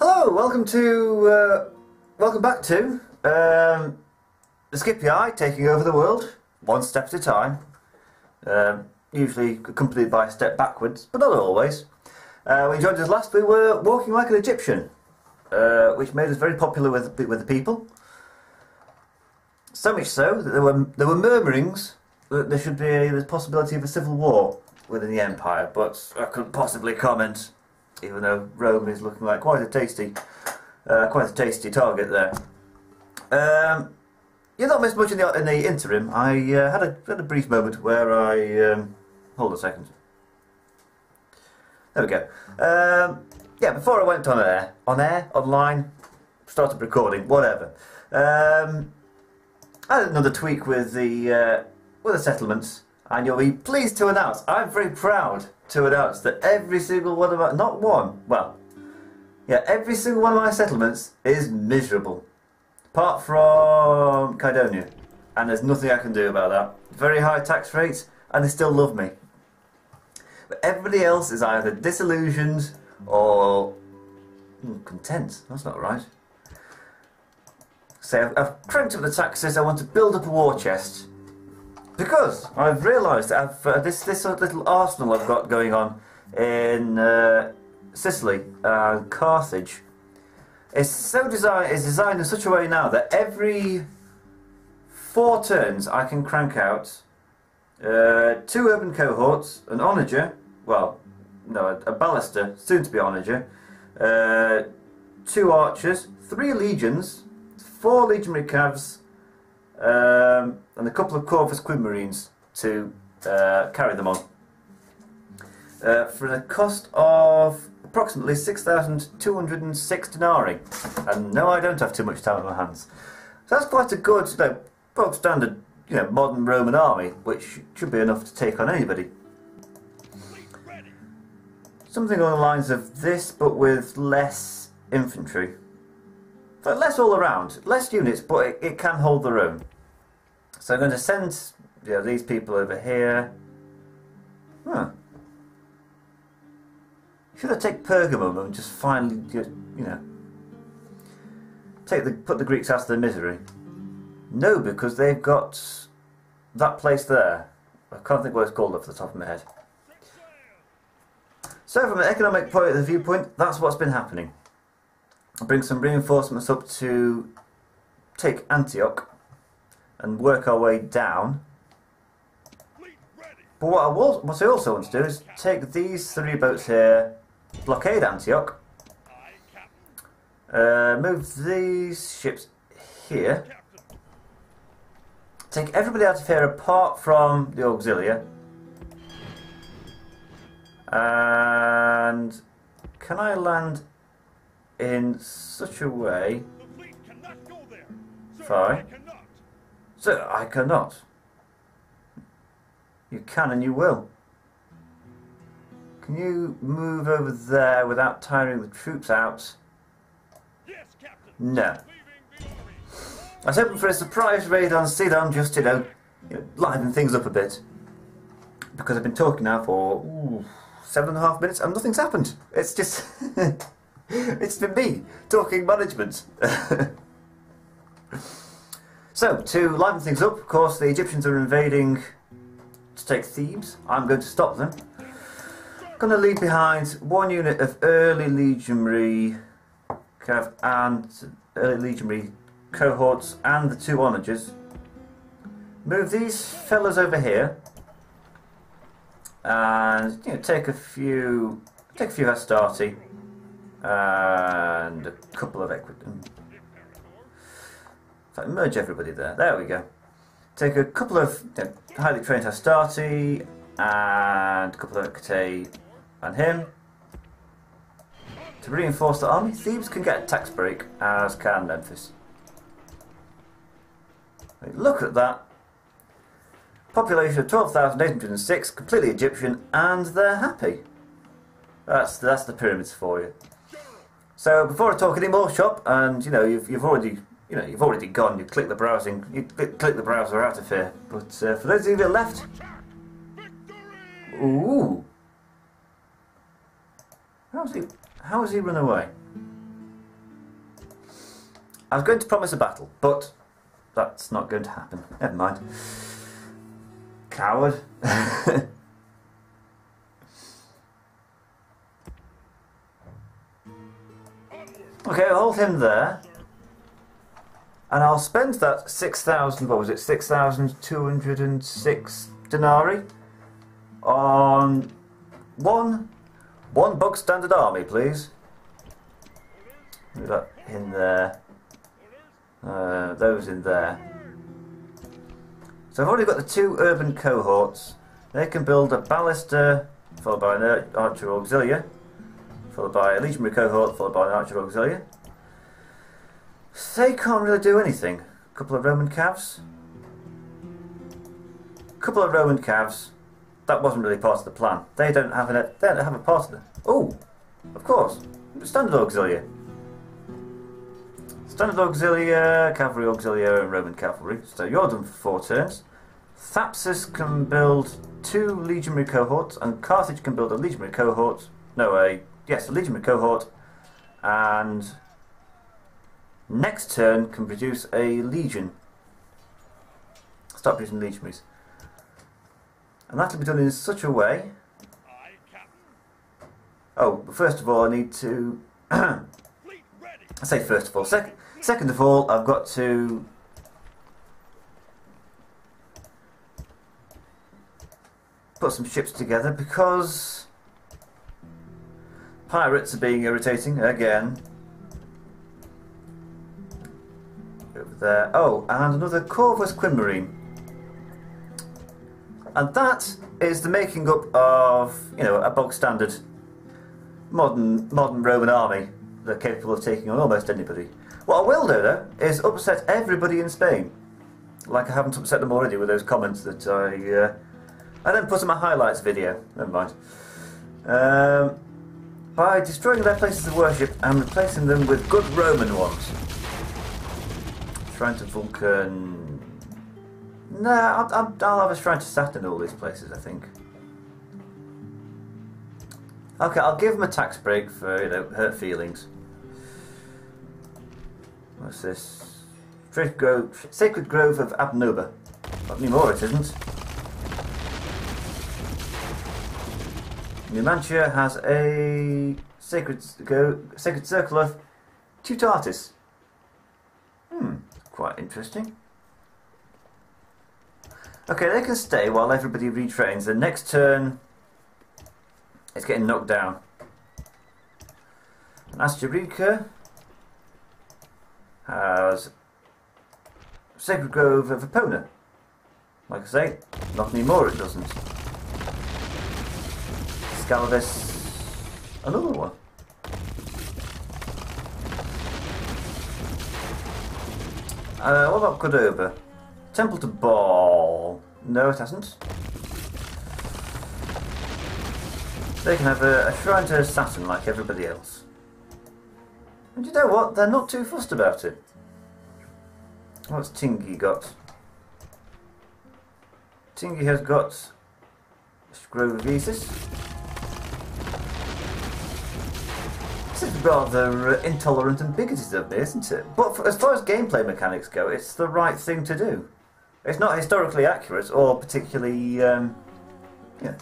Hello, welcome to, uh, welcome back to um, the Scipii taking over the world, one step at a time. Um, usually accompanied by a step backwards, but not always. Uh, when you joined us last, we were walking like an Egyptian, uh, which made us very popular with with the people. So much so that there were there were murmurings that there should be a, the possibility of a civil war within the empire, but I couldn't possibly comment, even though Rome is looking like quite a tasty, uh, quite a tasty target there. Um, you not missed much in the in the interim. I uh, had a had a brief moment where I um, hold a second. There we go. Um, yeah, before I went on air, on air, online, started recording, whatever. Um, I had another tweak with the uh, with the settlements, and you'll be pleased to announce. I'm very proud to announce that every single one of my not one, well, yeah, every single one of my settlements is miserable, apart from Kydonia, and there's nothing I can do about that. Very high tax rates, and they still love me. But everybody else is either disillusioned or hmm, content. That's not right. So I've, I've cranked up the taxes. I want to build up a war chest because I've realised I've, uh, this this little arsenal I've got going on in uh, Sicily and Carthage is so designed is designed in such a way now that every four turns I can crank out uh, two urban cohorts, an onager, well, no, a, a soon to be onager, uh, two archers, three legions, four legionary cavs, um, and a couple of Corvus Quinmarines to uh, carry them on. Uh, for the cost of approximately 6,206 denarii. And no, I don't have too much time on my hands. So that's quite a good, you know, bog standard, you know, modern Roman army, which should be enough to take on anybody. Something along the lines of this, but with less infantry. But less all around, less units, but it, it can hold their own. So I'm going to send you know, these people over here. Huh. Should I take Pergamum and just finally, just, you know, take the put the Greeks out of their misery? No, because they've got that place there. I can't think what it's called off the top of my head. So, from an economic point of the viewpoint, that's what's been happening. Bring some reinforcements up to take Antioch and work our way down. But what I, will, what I also want to do is take these three boats here, blockade Antioch, uh, move these ships here, take everybody out of here apart from the Auxilia, and can I land in such a way? Fine. So I cannot. You can and you will. Can you move over there without tiring the troops out? No. I was hoping for a surprise raid on Sidon just to, you know, you know, liven things up a bit. Because I've been talking now for ooh, seven and a half minutes and nothing's happened. It's just... it's been me talking management. so, to liven things up, of course, the Egyptians are invading to take Thebes. I'm going to stop them. I'm Going to leave behind one unit of early legionary and early legionary cohorts and the two onagers. Move these fellas over here and you know, take a few take a few Hastati and a couple of Equites. In mm. fact, merge everybody there. There we go. Take a couple of you know, highly trained Hastati and a couple of Equite and him. To reinforce the army, Thebes can get a tax break, as can Memphis. Look at that. Population of 12,806, completely Egyptian, and they're happy. That's that's the pyramids for you. So before I talk any more shop, and you know you've you've already you know you've already gone. You click the browsing, you click, the browser out of here. But uh, for those of you that left, ooh, how's he? How has he run away? I was going to promise a battle, but that's not going to happen. Never mind. Coward. okay, hold him there. And I'll spend that 6,000, what was it, 6,206 denarii on one, one bog standard army, please. Move that in there. Uh, those in there. So I've already got the two urban cohorts. They can build a ballista, followed by an archer auxiliary, followed by a legionary cohort, followed by an archer auxiliary. They can't really do anything. A couple of Roman cavs. A couple of Roman cavs. That wasn't really part of the plan. They don't have an. They don't have a part of it. Oh, of course, standard auxiliary. Standard Auxilia, Cavalry Auxilia, and Roman Cavalry. So you're done for four turns. Thapsus can build two legionary cohorts, and Carthage can build a legionary cohort. No, a yes, a legionary cohort, and next turn can produce a legion. Start producing legionaries, and that'll be done in such a way. Oh, first of all, I need to. I say first of all. Second, Second of all, I've got to put some ships together because pirates are being irritating again. Over there. Oh, and another Corvus Quinmarine. And that is the making up of, you know, a bog standard modern modern Roman army. They're capable of taking on almost anybody. What I will do though is upset everybody in Spain, like I haven't upset them already with those comments that I uh, I then put in my highlights video. Never mind. Um, by destroying their places of worship and replacing them with good Roman ones. Shrine to Vulcan. Nah, I'll, I'll have a shrine to Saturn in all these places. I think. Okay, I'll give them a tax break for you know hurt feelings. What's this? Grove, Sacred Grove of Abnoba. Not anymore, it isn't. Numantia has a sacred go, sacred circle of Tutatis. Hmm, quite interesting. Okay, they can stay while everybody retrains. The next turn, it's getting knocked down. Asturica has Sacred Grove of Epona. Like I say, not anymore it doesn't. Scalabis, another one. Uh, what about Cordova? Temple to Baal. No, it hasn't. They can have a, a shrine to Saturn like everybody else. And you know what? They're not too fussed about it. What's Tingi got? Tingi has got Scrovisis. Rather uh, intolerant and bigoted of me, isn't it? But for, as far as gameplay mechanics go, it's the right thing to do. It's not historically accurate or particularly, um, yeah,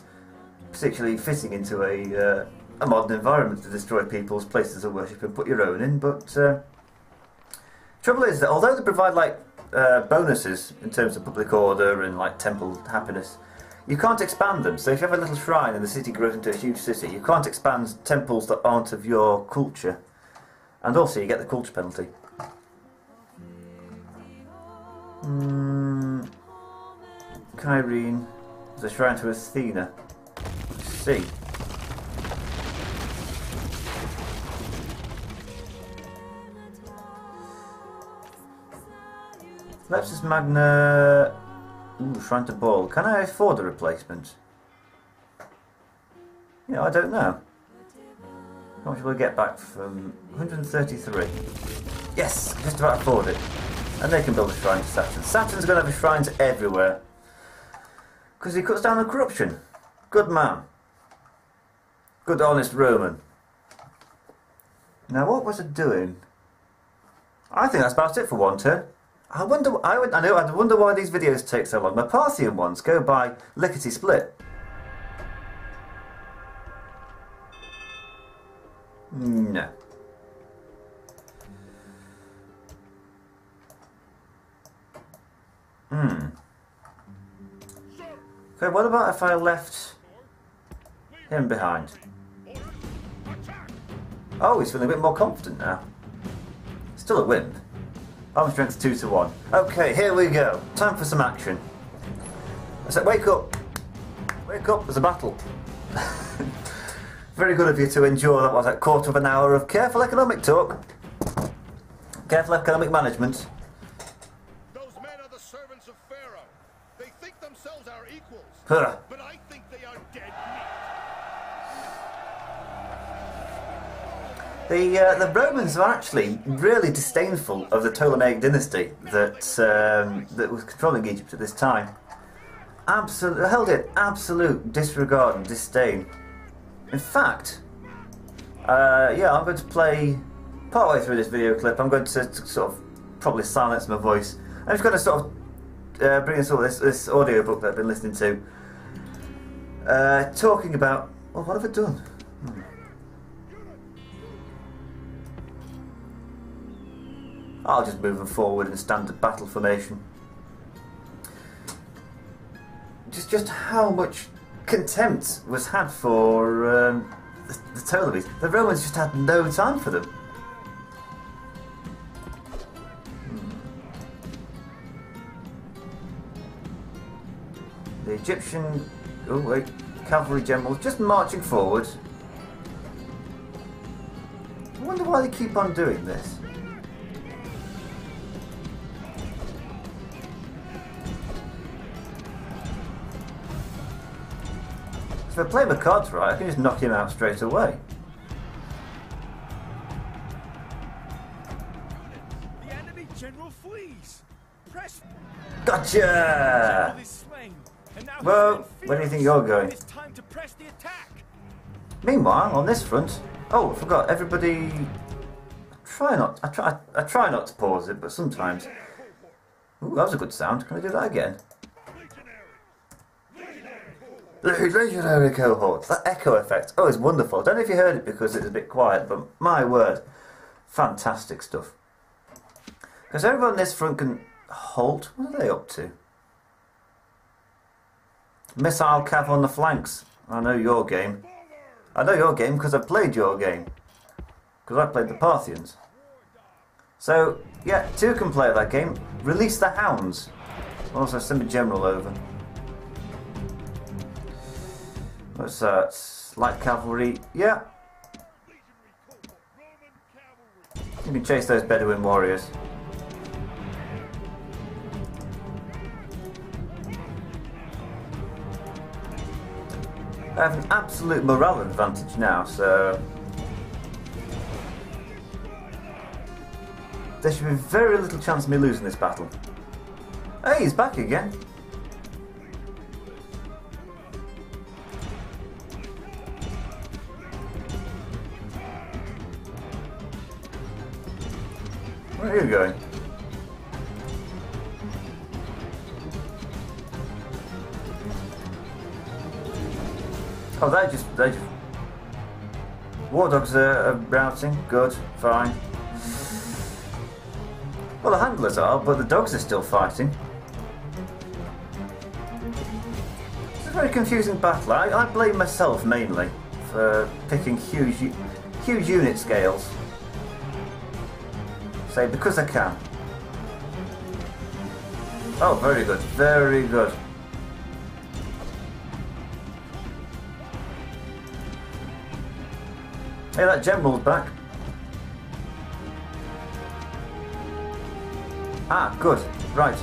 particularly fitting into a uh, a modern environment to destroy people's places of worship and put your own in, but uh, trouble is that although they provide like uh, bonuses in terms of public order and like temple happiness, you can't expand them. So if you have a little shrine and the city grows into a huge city, you can't expand temples that aren't of your culture, and also you get the culture penalty. Mm, Kyrene is a shrine to Athena. Let's see. Leptis Magna... Ooh, Shrine Baal. Can I afford a replacement? Yeah, I don't know. How much will I get back from 133? Yes, just about afford it. And they can build a shrine to Saturn. Saturn's going to have shrines everywhere. Because he cuts down the corruption. Good man. Good honest Roman. Now what was I doing? I think that's about it for one turn. I wonder. I, would, I know. I wonder why these videos take so long. My Parthian ones go by lickety split. No. Hmm. Okay, what about if I left him behind? Oh, he's feeling a bit more confident now. Still a wimp. Arm strength 2 to 1. Okay, here we go. Time for some action. I said, wake up! Wake up, there's a battle. Very good of you to endure that was a quarter of an hour of careful economic talk. Careful economic management. Those men are the servants of Pharaoh. They think themselves our equals. Huh. The uh, the Romans were actually really disdainful of the Ptolemaic dynasty that um, that was controlling Egypt at this time. Absolute held it absolute disregard and disdain. In fact, uh, yeah, I'm going to play part way through this video clip. I'm going to, to sort of probably silence my voice. I'm just going to sort of uh, bring in all this this audio book that I've been listening to, uh, talking about. Well, what have I done? I'll just move them forward in standard battle formation. Just, just how much contempt was had for um, the, the Ptolemies. The Romans just had no time for them. Hmm. The Egyptian, oh wait, cavalry generals just marching forward. I wonder why they keep on doing this. If I play my cards right, I can just knock him out straight away. The enemy general flees. Press. Gotcha! Slain. Well, where do you think you're going? It's time to press the attack. Meanwhile, on this front, oh, I forgot. Everybody, I try not. I try. I try not to pause it, but sometimes. Ooh, that was a good sound. Can I do that again? Legionary cohorts. That echo effect. Oh, it's wonderful. I don't know if you heard it because it's a bit quiet, but my word, fantastic stuff. Because everyone on this front can halt. What are they up to? Missile cav on the flanks. I know your game. I know your game because I played your game. Because I played the Parthians. So, yeah, two can play that game. Release the hounds. Also, send a general over. What's that? Light cavalry. Yeah. Let me chase those Bedouin warriors. I have an absolute morale advantage now, so there should be very little chance of me losing this battle. Hey, he's back again. Where are you going? Oh, they just they just war dogs are, are routing. Good, fine. Well, the handlers are, but the dogs are still fighting. It's a very confusing battle. I, I blame myself mainly for picking huge, huge unit scales. Say because I can. Oh, very good, very good. Hey, that general's back. Ah, good. Right.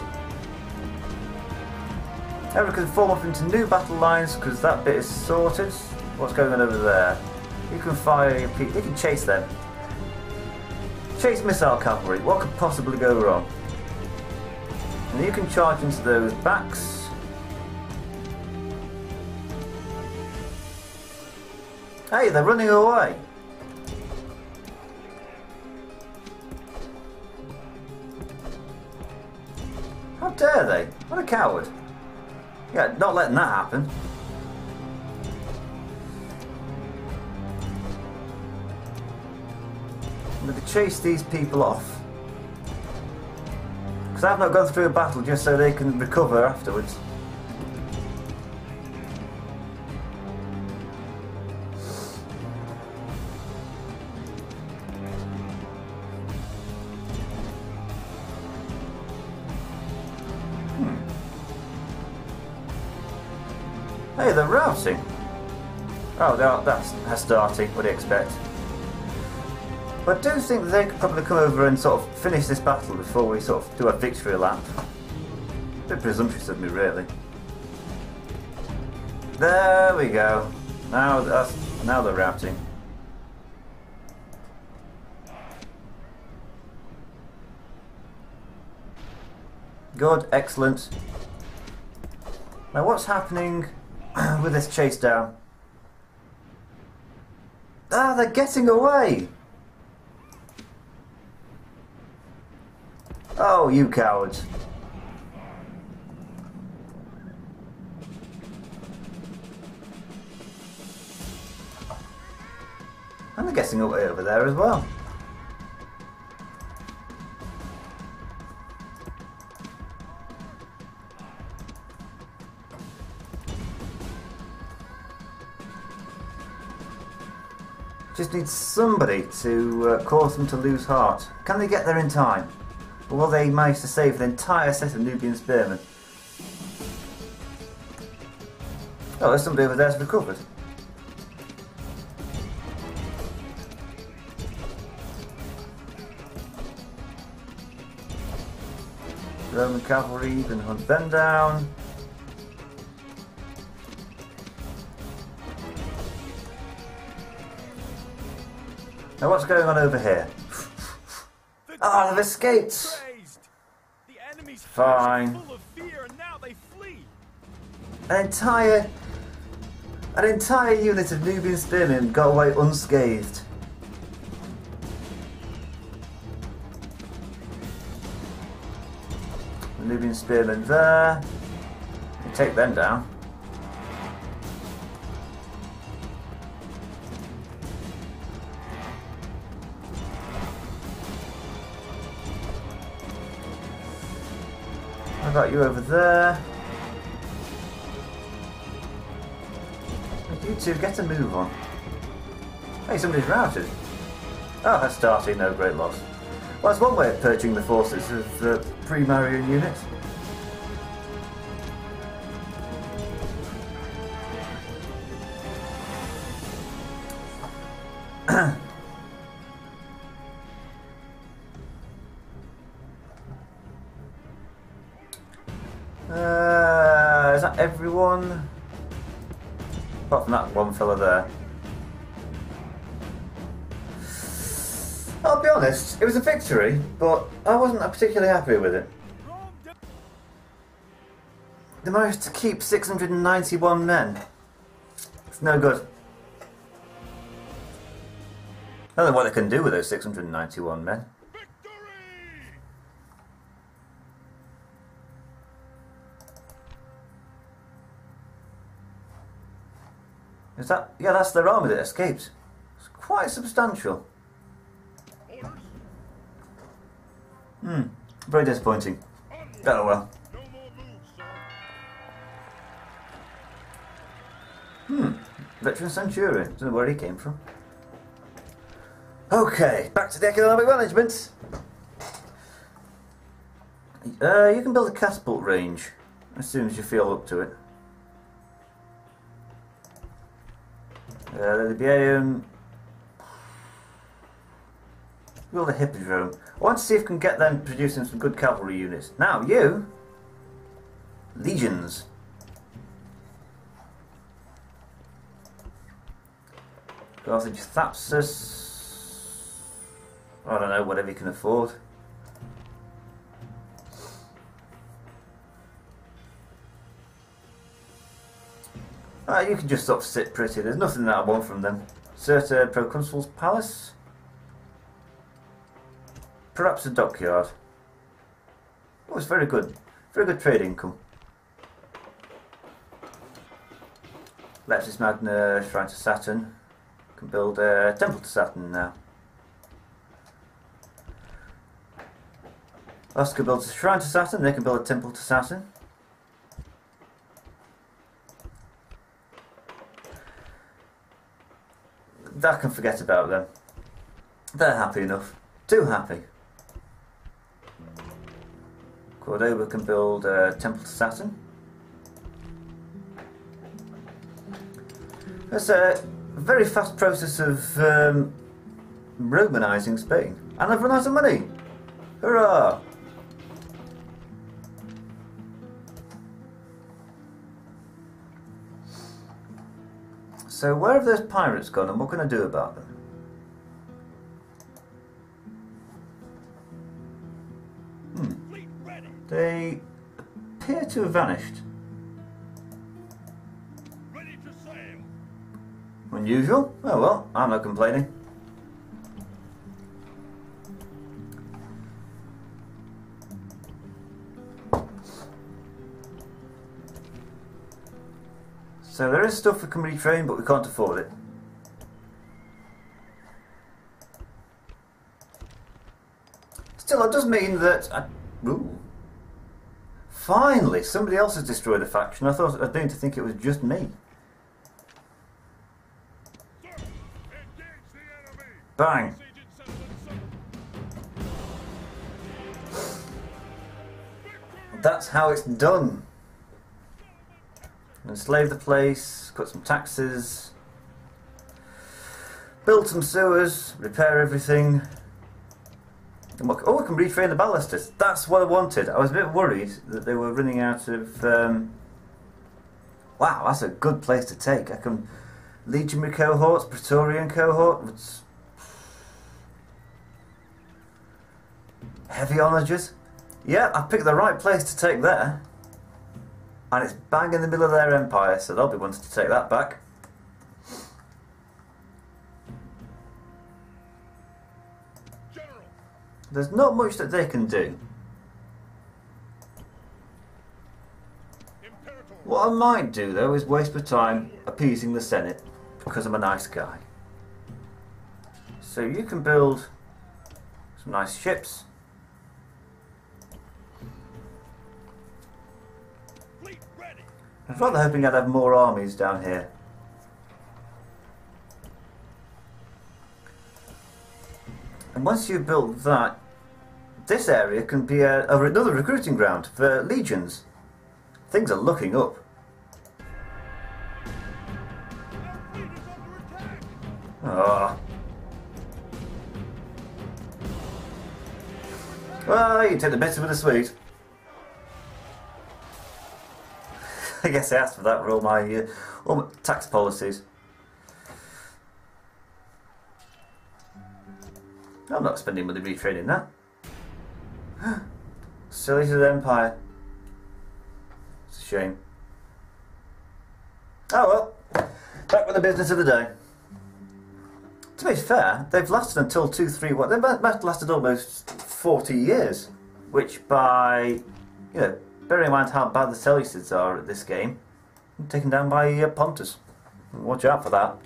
Everyone can form up into new battle lines because that bit is sorted. What's going on over there? You can fire You can chase them. Chase missile cavalry, what could possibly go wrong? And you can charge into those backs. Hey, they're running away! How dare they? What a coward. Yeah, not letting that happen. Chase these people off. Because I've not gone through a battle just so they can recover afterwards. Hmm. Hey, they're routing. Oh, that's, that's. What do you expect? But I do think they could probably come over and sort of finish this battle before we sort of do a victory lap. A bit presumptuous of me, really. There we go. Now that's now they're routing. Good, excellent. Now what's happening with this chase down? Ah, they're getting away! Oh, you cowards. And they're getting away over there as well. Just need somebody to uh, cause them to lose heart. Can they get there in time? Or will they manage to save the entire set of Nubian spearmen? Oh, there's somebody over there that's recovered. Roman cavalry can hunt them down. Now what's going on over here? Ah, they've escaped! Fine. full of fear, and now they flee. An entire an entire unit of Nubian spearmen got away unscathed. The Nubian spearmen there. We take them down. How about you over there? You two, get a move on. Hey, somebody's routed. Oh, that's starting, no great loss. Well, that's one way of purging the forces of the pre-Marian units. Everyone? Apart from that one fella there. I'll be honest, it was a victory, but I wasn't particularly happy with it. They managed to keep 691 men. It's no good. I don't know what they can do with those 691 men. Is that? Yeah, that's their army that escaped. It's quite substantial. Hmm. Very disappointing. Oh well. Hmm. Veteran Centurion. Don't know where he came from. Okay, back to the economic management. Uh, you can build a catapult range as soon as you feel up to it. Eh, the Lilybaeum. Build a hippodrome. I want to see if we can get them producing some good cavalry units. Now, you. Legions. Carthage Thapsus. I don't know, whatever you can afford. Ah, you can just sort of sit pretty. There's nothing that I want from them. Cirta Proconsul's Palace? Perhaps a dockyard. Oh, it's very good. Very good trade income. Leptis Magna, Shrine to Saturn. Can build a temple to Saturn now. Osca builds a shrine to Saturn, they can build a temple to Saturn. I can forget about them. They're happy enough. Too happy. Cordoba can build a temple to Saturn. That's a very fast process of um, Romanising Spain. And I've run out of money. Hurrah! So where have those pirates gone and what can I do about them? Ready. They appear to have vanished. Ready to sail. Unusual? Oh well, I'm not complaining. So there is stuff we can retrain, but we can't afford it. Still, it does mean that. I, ooh. Finally, somebody else has destroyed a faction. I thought I to think it was just me. Bang! That's how it's done. Enslave the place, cut some taxes, build some sewers, repair everything. Oh, we can retrain the ballistas. That's what I wanted. I was a bit worried that they were running out of. Um... Wow, that's a good place to take. I can legionary cohorts, praetorian cohorts, heavy onagers. Yeah, I picked the right place to take there. And it's bang in the middle of their empire, so they'll be wanting to take that back. General, There's not much that they can do. Imperator. What I might do, though, is waste my time appeasing the Senate, because I'm a nice guy. So you can build some nice ships. I was rather hoping I'd have more armies down here. And once you've built that, this area can be a, a, another recruiting ground for legions. Things are looking up. Ah. Well, you take the bitter with the sweet. I guess I asked for that for all my, uh, all my tax policies. I'm not spending money retraining that. Silly Empire. It's a shame. Oh well, back with the business of the day. To be fair, they've lasted until 231. They've lasted almost 40 years. Which, by, you know, bearing in mind how bad the Seleucids are at this game, taken down by uh, Pontus. Watch out for that.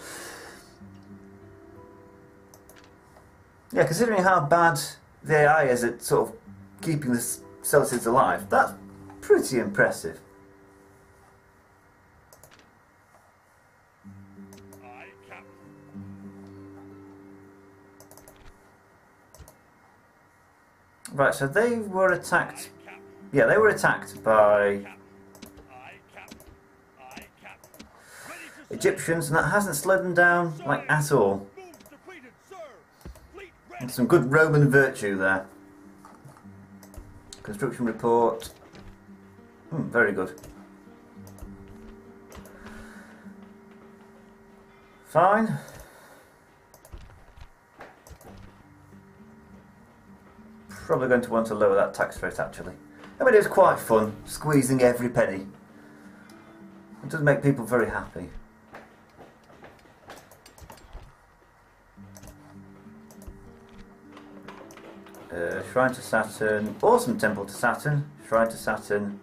Yeah, considering how bad the AI is at sort of keeping the Seleucids alive, that's pretty impressive. Right, so they were attacked. Yeah, they were attacked by. Egyptians, and that hasn't slowed them down like at all. And some good Roman virtue there. Construction report. Hmm, very good. Fine. Probably going to want to lower that tax rate actually. I mean, it's quite fun squeezing every penny. It does make people very happy. Uh, Shrine to Saturn. Awesome Temple to Saturn. Shrine to Saturn.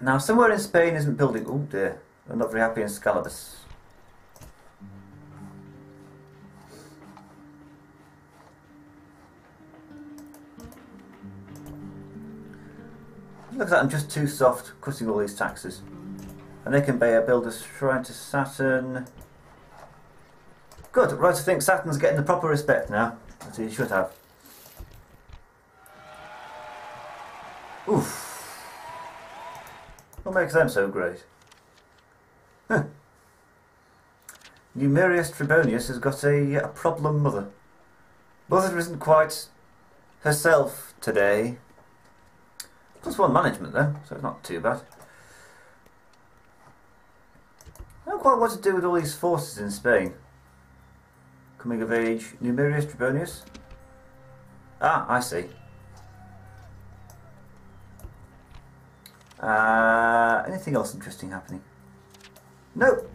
Now, somewhere in Spain isn't building. Oh dear. I'm not very happy in Scalabis. Look at that, I'm just too soft cutting all these taxes. And they can pay a build a shrine to Saturn. Good, right, I think Saturn's getting the proper respect now, as he should have. Oof. What makes them so great? Huh. Numerius Trebonius has got a, a problem mother. Mother isn't quite herself today. Plus one management though, so it's not too bad. I don't quite what to do with all these forces in Spain. Coming of age, Numerius Trebonius. Ah, I see. Uh, anything else interesting happening? Nope.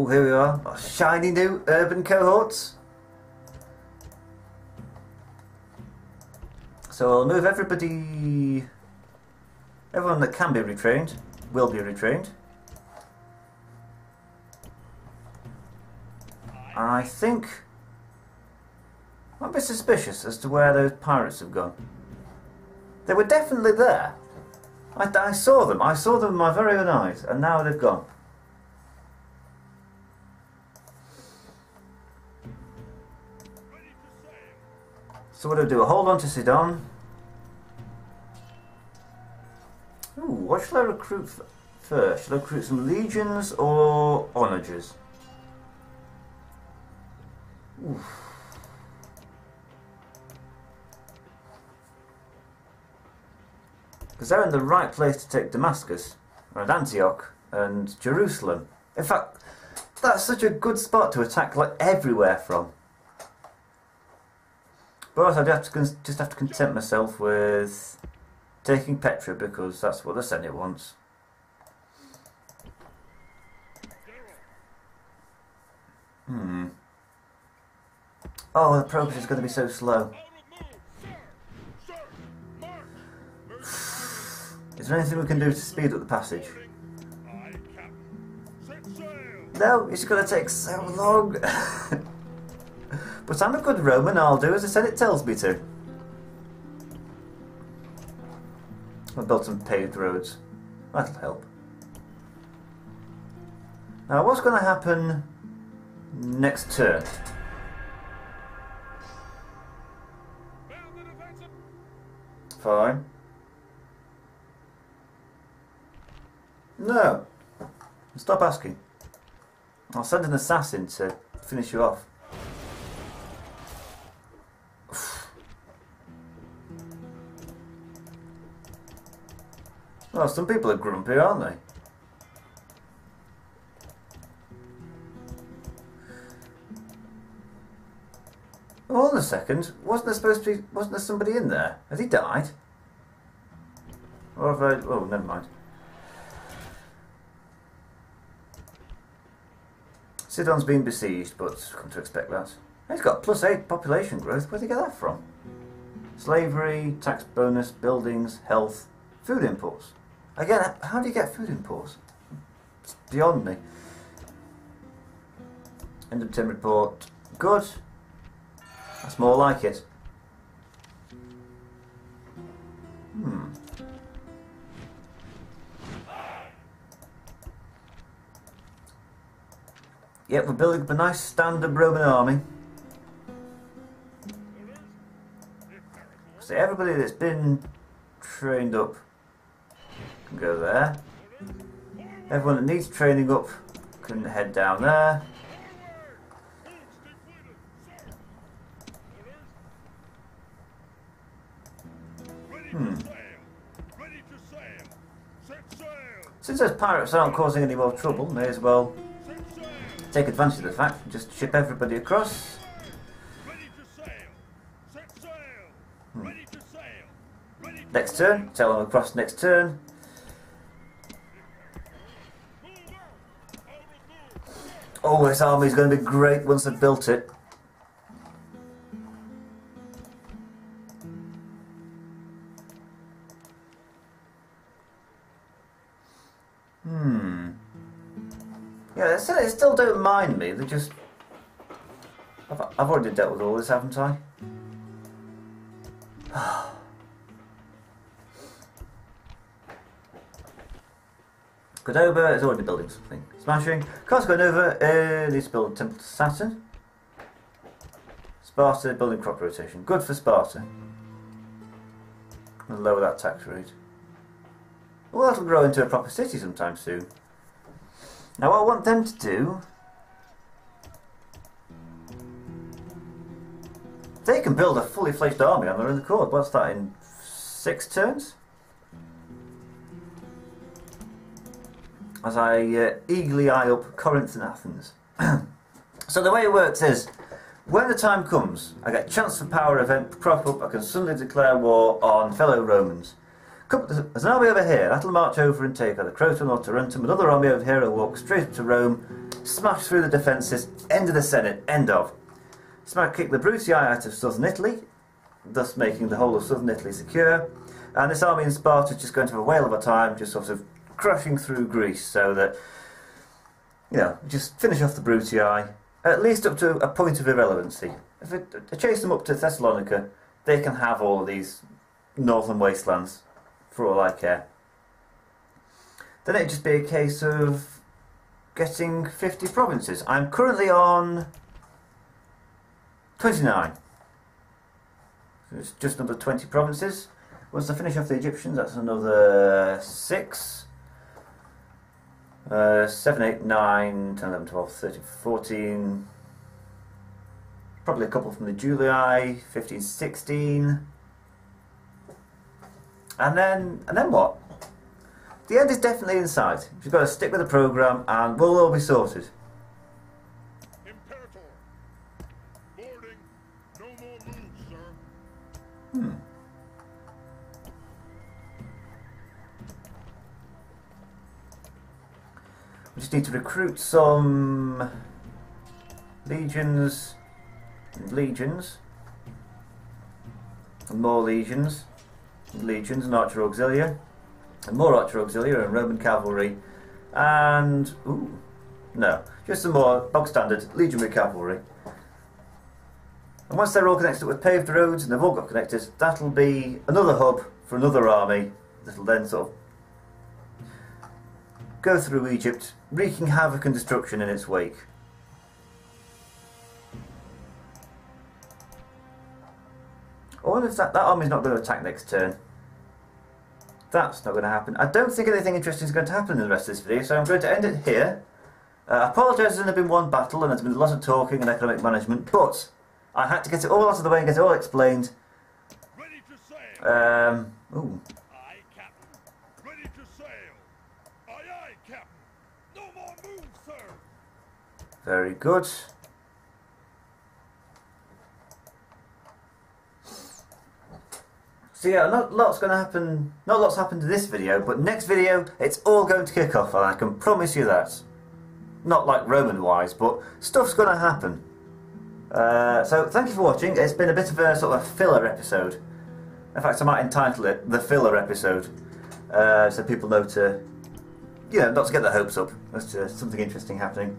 Oh, here we are. Our shiny new urban cohorts. So I'll move everybody. Everyone that can be retrained will be retrained. I think. I'm a bit suspicious as to where those pirates have gone. They were definitely there. I, I saw them. I saw them with my very own eyes, and now they've gone. So what do I do? Hold on to Sidon. Ooh, what shall I recruit first? Shall I recruit some legions or onagers? Because they're in the right place to take Damascus, and Antioch, and Jerusalem. In fact, that's such a good spot to attack like everywhere from. But I'd have to just have to content myself with taking Petra because that's what the Senate wants. Hmm. Oh, the progress is going to be so slow. Is there anything we can do to speed up the passage? No, it's going to take so long. but I'm a good Roman. I'll do as I said it tells me to. I'll build some paved roads. That'll help. Now, what's going to happen next turn? Fine. No. Stop asking. I'll send an assassin to finish you off. Well, some people are grumpy, aren't they? Hold on a second. Wasn't there supposed to be? Wasn't there somebody in there? Has he died? Or have I? Oh, never mind. Sidon's been besieged, but come to expect that. He's got plus eight population growth. Where'd he get that from? Slavery, tax bonus, buildings, health, food imports. Again, how do you get food imports? It's beyond me. End of term report. Good. That's more like it. Hmm. Yep, we're building up a nice standard Roman army. So everybody that's been trained up can go there. Everyone that needs training up can head down there. Hmm. Since those pirates aren't causing any more trouble, may as well take advantage of the fact and just ship everybody across. Hmm. Next turn. Tell them across next turn. Oh, this army is going to be great once they've built it. Hmm. Yeah, they still, don't mind me. They just. I've, I've already dealt with all this, haven't I? Godova is already building something. Smashing. Cars going over. Uh, to build temple to Saturn. Sparta building crop rotation. Good for Sparta. We'll lower that tax rate. Well, that'll grow into a proper city sometime soon. Now, what I want them to do. They can build a fully fledged army on their own accord. What's that in six turns? As I uh, eagerly eye up Corinth and Athens. so the way it works is, when the time comes, I get chance for power event crop up, I can suddenly declare war on fellow Romans. There's an army over here, that'll march over and take either Croton or Tarentum, another army over here will walk straight to Rome, smash through the defences, end of the Senate, end of. Smack kick the Brutii out of southern Italy, thus making the whole of southern Italy secure. And this army in Sparta is just going to have a whale of a time, just sort of crashing through Greece, so that, you know, just finish off the Brutii, at least up to a point of irrelevancy. If I chase them up to Thessalonica, they can have all of these northern wastelands, for all I care. Then it'd just be a case of getting 50 provinces. I'm currently on 29. So it's just under 20 provinces. Once I finish off the Egyptians, that's another 6. Uh, 7, 8, 9, 10, 11, 12, 13, 14. Probably a couple from the Julii, 15, 16. And then, and then what? The end is definitely in sight. You've got to stick with the programme and we'll all be sorted. We just need to recruit some legions and legions. And more legions. And legions and archer auxilia. And more archer auxilia and Roman cavalry. And ooh no just some more bog standard legionary cavalry. And once they're all connected with paved roads and they've all got connected, that'll be another hub for another army. That'll then sort of go through Egypt, wreaking havoc and destruction in its wake. I wonder if that, that army's not going to attack next turn. That's not going to happen. I don't think anything interesting is going to happen in the rest of this video, so I'm going to end it here. Uh, I apologise there's only been one battle and there's been a lot of talking and economic management, but I had to get it all out of the way and get it all explained. Ready to. Um, ooh, very good. So yeah, not lots going to happen. Not lots happened in this video, but next video it's all going to kick off, and I can promise you that. Not like Roman-wise, but stuff's going to happen. Uh, so thank you for watching. It's been a bit of a sort of a filler episode. In fact, I might entitle it the filler episode, uh, so people know to, you know, not to get their hopes up to something interesting happening.